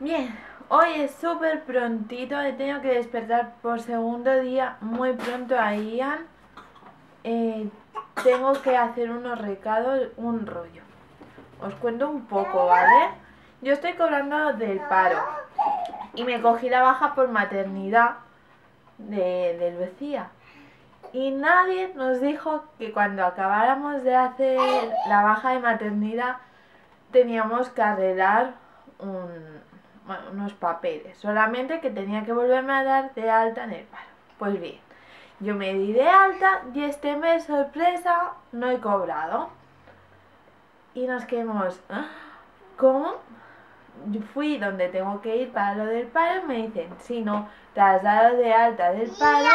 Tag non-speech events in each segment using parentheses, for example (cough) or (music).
Bien, hoy es súper prontito, he tenido que despertar por segundo día muy pronto a Ian. Eh, tengo que hacer unos recados, un rollo. Os cuento un poco, ¿vale? Yo estoy cobrando del paro y me cogí la baja por maternidad de, de Lucía. Y nadie nos dijo que cuando acabáramos de hacer la baja de maternidad teníamos que arreglar un, bueno, unos papeles. Solamente que tenía que volverme a dar de alta en el paro. Pues bien, yo me di de alta y este mes, sorpresa, no he cobrado. Y nos quedamos, ¿ah? ¿cómo? Yo fui donde tengo que ir para lo del paro me dicen, si no, te has dado de alta del paro,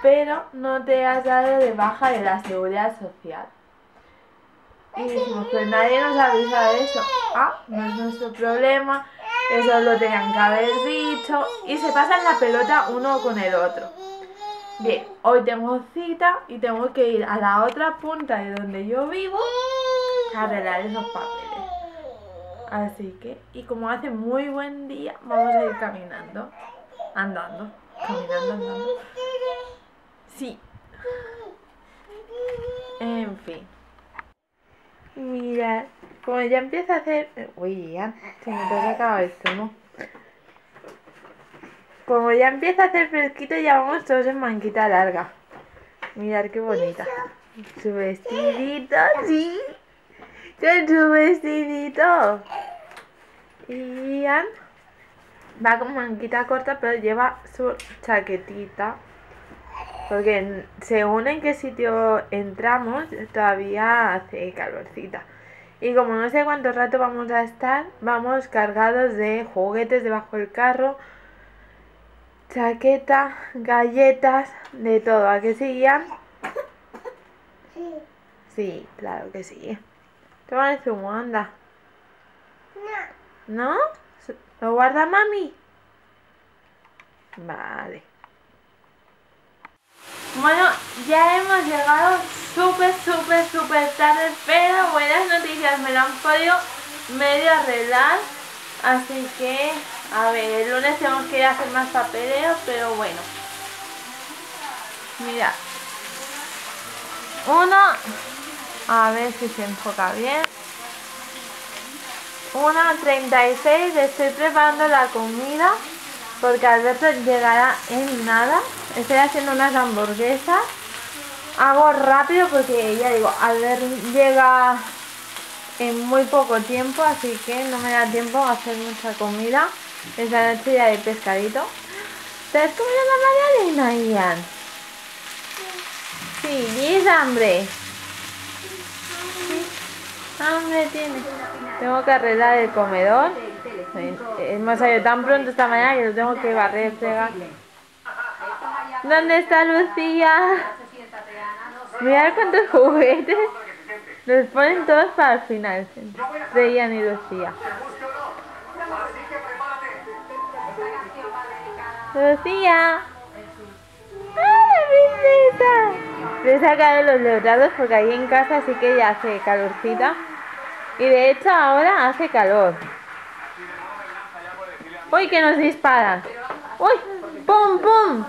pero no te has dado de baja de la seguridad social. Y dijimos, pues nadie nos ha avisado de eso. Ah, no es nuestro problema, eso lo tenían que haber dicho. Y se pasan la pelota uno con el otro. Bien, hoy tengo cita y tengo que ir a la otra punta de donde yo vivo a arreglar esos papeles. Así que, y como hace muy buen día, vamos a ir caminando, andando, caminando, andando. Sí. En fin. Mira, como ya empieza a hacer... Uy, ya, se me ha sacado esto, ¿no? Como ya empieza a hacer fresquito, ya vamos todos en manquita larga. Mirad qué bonita. Su vestidito, sí. Con su vestidito. Y Ian va con manquita corta, pero lleva su chaquetita. Porque según en qué sitio entramos, todavía hace calorcita. Y como no sé cuánto rato vamos a estar, vamos cargados de juguetes debajo del carro, chaqueta, galletas, de todo. ¿A qué Ian? Sí. Sí, claro que sí. Toma el zumo, anda. No. ¿No? ¿Lo guarda mami? Vale. Bueno, ya hemos llegado súper, súper, súper tarde, pero buenas noticias, me lo han podido medio arreglar. Así que, a ver, el lunes tenemos que ir a hacer más papeleo, pero bueno. Mira. Uno, a ver si se enfoca bien. 1.36, estoy preparando la comida porque Alberto llegará en nada. Estoy haciendo unas hamburguesas. Hago rápido porque ya digo, Alberto llega en muy poco tiempo, así que no me da tiempo a hacer mucha comida. Esta noche ya de pescadito. ¿Te has comido la magdalena, Ian? Sí, y es hambre. Hambre tiene. Tengo que arreglar el comedor. Hemos salido tan pronto esta mañana que lo tengo que barrer, fregar. ¿Dónde está Lucía? Mirad cuántos juguetes. Los ponen todos para el final. De Ian y Lucía. Lucía. ¡Ay, princesa! Le he sacado los leotardos porque ahí en casa sí que ya hace calorcita. Y de hecho ahora hace calor. ¡Uy, que nos disparan! ¡Uy! ¡Pum, pum!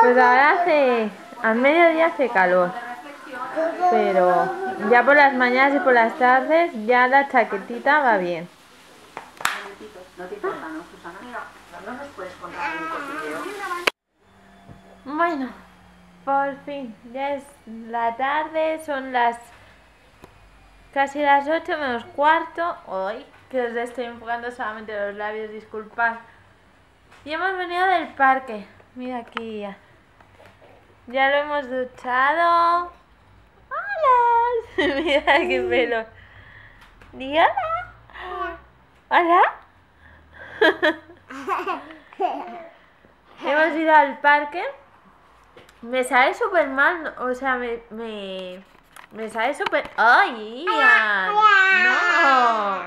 Pues ahora hace... Al mediodía hace calor. Pero ya por las mañanas y por las tardes ya la chaquetita va bien. Bueno, por fin, ya es la tarde, son las casi las 8 menos cuarto. Hoy, que os estoy enfocando solamente los labios, disculpad. Y hemos venido del parque. Mira aquí. Ya lo hemos duchado. ¡Hola! (laughs) Mira qué pelo. Di hola. ¿Hola? (laughs) Hemos ido al parque. Me sale súper mal, o sea, me, me, me sale súper... ¡Ay, Ian! ¡No!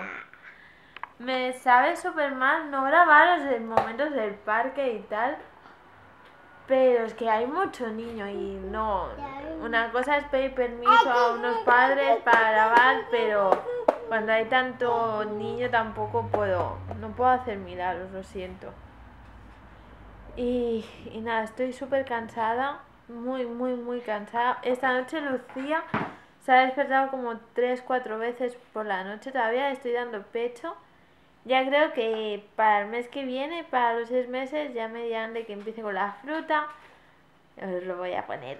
Me sabe súper mal no grabar los momentos del parque y tal. Pero es que hay mucho niño y no... Una cosa es pedir permiso a unos padres para grabar, pero cuando hay tanto niño tampoco puedo, no puedo hacer milagros, lo siento. Y, y nada, estoy súper cansada, muy, muy, muy cansada. Esta noche Lucía se ha despertado como 3-4 veces por la noche, todavía estoy dando pecho. Ya creo que para el mes que viene, para los 6 meses, ya me dirán de que empiece con la fruta. Os lo voy a poner.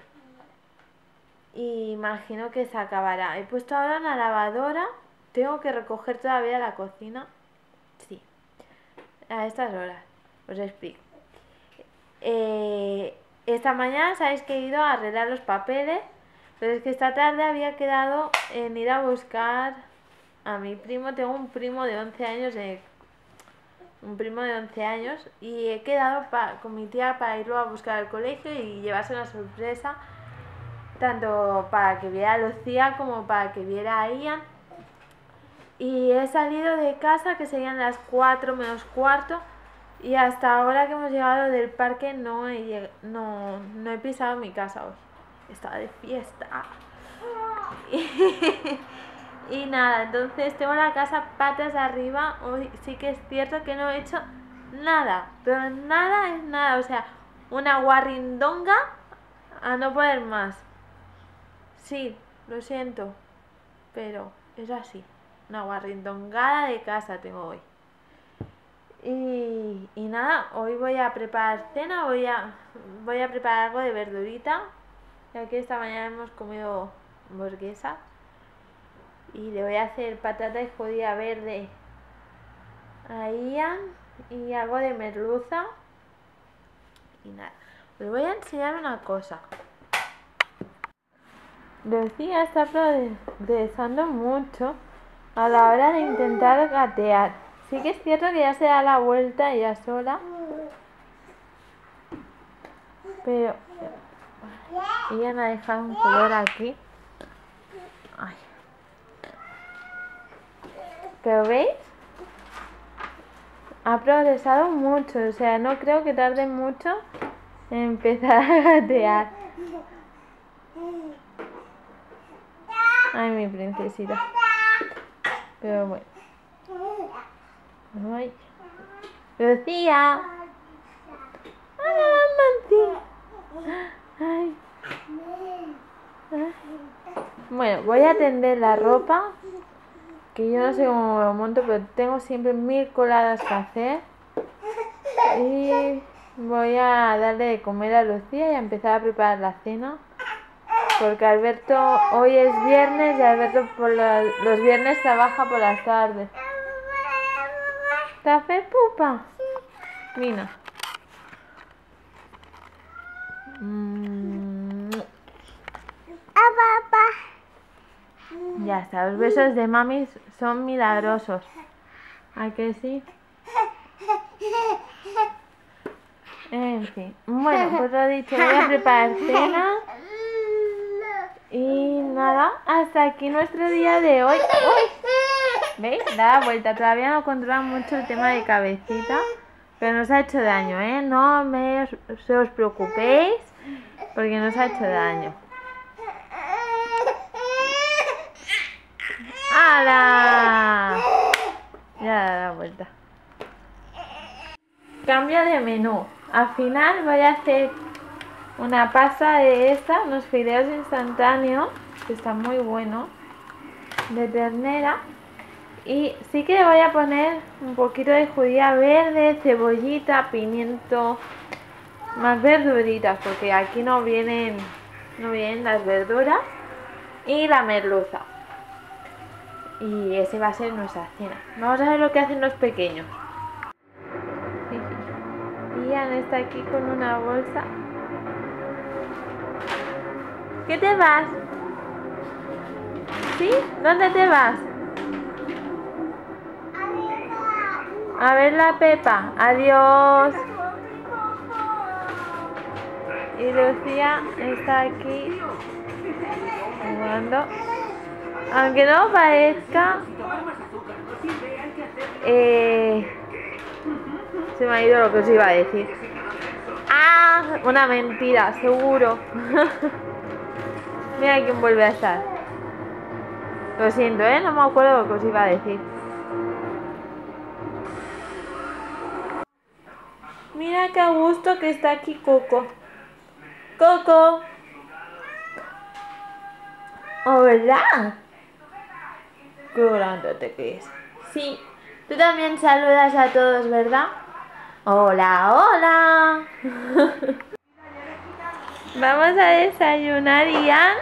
Y imagino que se acabará. He puesto ahora una lavadora. Tengo que recoger todavía la cocina. Sí. A estas horas. Os explico. Eh, esta mañana sabéis que he ido a arreglar los papeles. Pero es que esta tarde había quedado en ir a buscar a mi primo. Tengo un primo de 11 años. De, un primo de 11 años. Y he quedado con mi tía para irlo a buscar al colegio y llevarse una sorpresa tanto para que viera a Lucía como para que viera a Ian. Y he salido de casa, que serían las 4 menos cuarto, y hasta ahora que hemos llegado del parque no he, no, no he pisado mi casa hoy. Estaba de fiesta. Y, (laughs) (laughs) nada, entonces tengo la casa patas arriba. Hoy sí que es cierto que no he hecho nada, pero nada es nada. O sea, una guarrindonga a no poder más. Sí, lo siento, pero es así. Una guarrindongada de casa tengo hoy. Y, y, nada, hoy voy a preparar cena, voy a, voy a preparar algo de verdurita, ya que esta mañana hemos comido hamburguesa. Y le voy a hacer patata y judía verde a Ian y algo de merluza. Y nada, os voy a enseñar una cosa. Lucía está progresando mucho a la hora de intentar gatear. Sí que es cierto que ya se da la vuelta ella sola. Pero me ha dejado un color aquí. Pero veis? Ha progresado mucho. O sea, no creo que tarde mucho en empezar a gatear. Ay, mi princesita. Pero bueno. Ay. Lucía. Hola, Ay. Bueno, voy a tender la ropa. Que yo no sé cómo me lo monto, pero tengo siempre mil coladas que hacer. Y voy a darle de comer a Lucía y a empezar a preparar la cena. Porque Alberto hoy es viernes y Alberto por los viernes trabaja por las tardes. ¿Café pupa? Vino. Mm. Ya está, los besos de mami son milagrosos. ¿Hay que sí? En fin. Bueno, pues lo dicho, voy a preparar cena. Y nada, hasta aquí nuestro día de hoy. ¿Veis? Da la vuelta. Todavía no controla mucho el tema de cabecita. Pero nos ha hecho daño, ¿eh? No me se os preocupéis. Porque nos ha hecho daño. ¡Hala! Ya da la vuelta. Cambio de menú. Al final voy a hacer una pasta de esta, unos fideos instantáneos, que está muy bueno, de ternera. Y sí que voy a poner un poquito de judía verde, cebollita, pimiento, más verduritas, porque aquí no vienen, no vienen las verduras, y la merluza. Y ese va a ser nuestra cena. Vamos a ver lo que hacen los pequeños. Ian está aquí con una bolsa ¿Qué te vas? ¿Sí? ¿Dónde te vas? A ver la Pepa. Adiós. Y Lucía está aquí jugando. Aunque no parezca, eh, se me ha ido lo que os iba a decir. Ah, una mentira, seguro. (laughs) Mira quién vuelve a estar. Lo siento, ¿eh? No me acuerdo lo que os iba a decir. Mira qué gusto que está aquí Coco. Coco. ¿Oh? Qué grande te crees. Sí. Tú también saludas a todos, ¿verdad? Hola, hola. (laughs) Vamos a desayunar, Ian.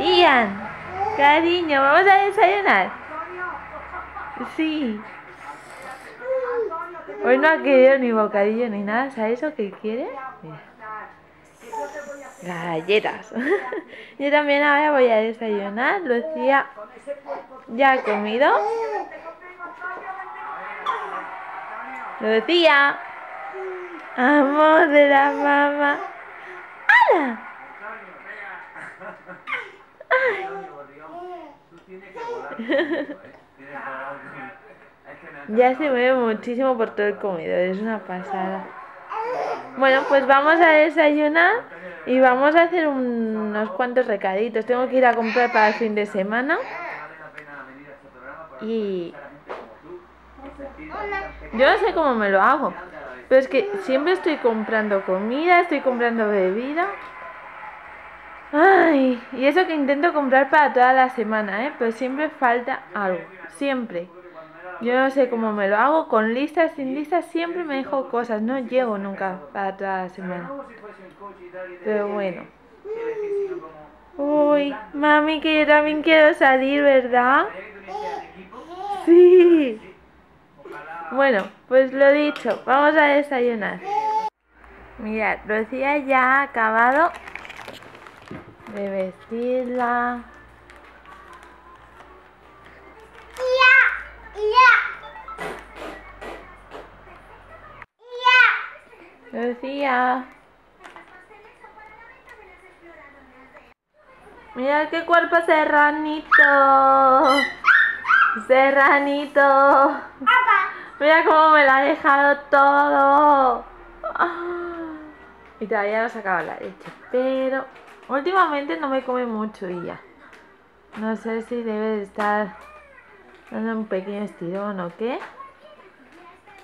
Ian, cariño, vamos a desayunar. Sí. Hoy no ha querido ni bocadillo ni nada. ¿Sabes lo que quiere? Mira. Galletas. (laughs) Yo también ahora voy a desayunar. Lucía ya ha comido. Lucía. Amor de la mamá. ¡Hala! (laughs) Ya se mueve muchísimo por todo el comedor, es una pasada. Bueno, pues vamos a desayunar y vamos a hacer unos cuantos recaditos. Tengo que ir a comprar para el fin de semana. Y yo no sé cómo me lo hago, pero es que siempre estoy comprando comida, estoy comprando bebida. Ay, y eso que intento comprar para toda la semana, ¿eh? Pero siempre falta algo, siempre. Yo no sé cómo me lo hago, con listas, sin listas, siempre me dejo cosas, no llego nunca para toda la semana. Pero bueno. Uy, mami, que yo también quiero salir, ¿verdad? Sí. Bueno, pues lo dicho, vamos a desayunar. Mirad, Lucía ya ha acabado de vestirla. Lucía. Mira qué cuerpo serranito. Serranito. Mira cómo me lo ha dejado todo. Y todavía no se acaba la leche. Pero últimamente no me come mucho y ya. No sé si debe de estar dando un pequeño estirón o qué.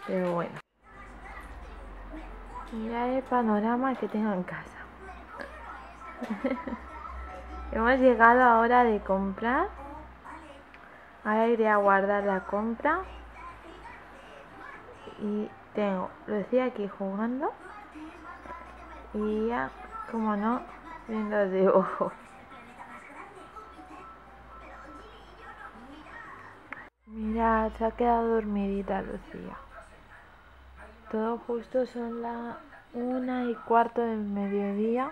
Pero bueno. Mira el panorama que tengo en casa. (laughs) Hemos llegado ahora de comprar. Ahora iré a guardar la compra. Y tengo Lucía aquí jugando. Y ya, como no, viendo ojo Mira, se ha quedado dormidita Lucía. Todo justo son las una y cuarto del mediodía.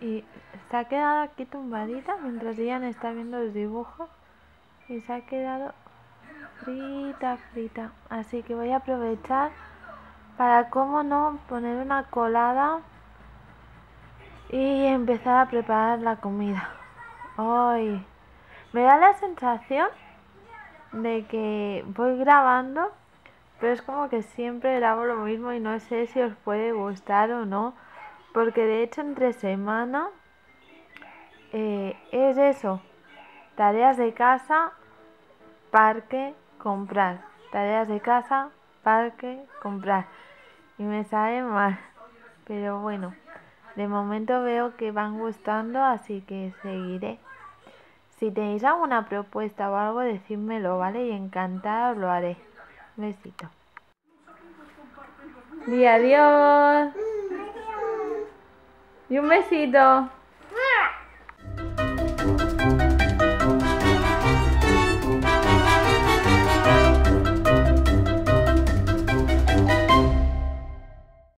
Y se ha quedado aquí tumbadita mientras Ian está viendo los dibujos. Y se ha quedado frita, frita. Así que voy a aprovechar para, como no, poner una colada y empezar a preparar la comida. Hoy me da la sensación de que voy grabando pero es como que siempre grabo lo mismo y no sé si os puede gustar o no. Porque de hecho entre semana eh, es eso. Tareas de casa, parque, comprar. Tareas de casa, parque, comprar. Y me sale mal. Pero bueno, de momento veo que van gustando, así que seguiré. Si tenéis alguna propuesta o algo, decídmelo, ¿vale? Y encantada os lo haré. Besito. Y adiós. Y un besito.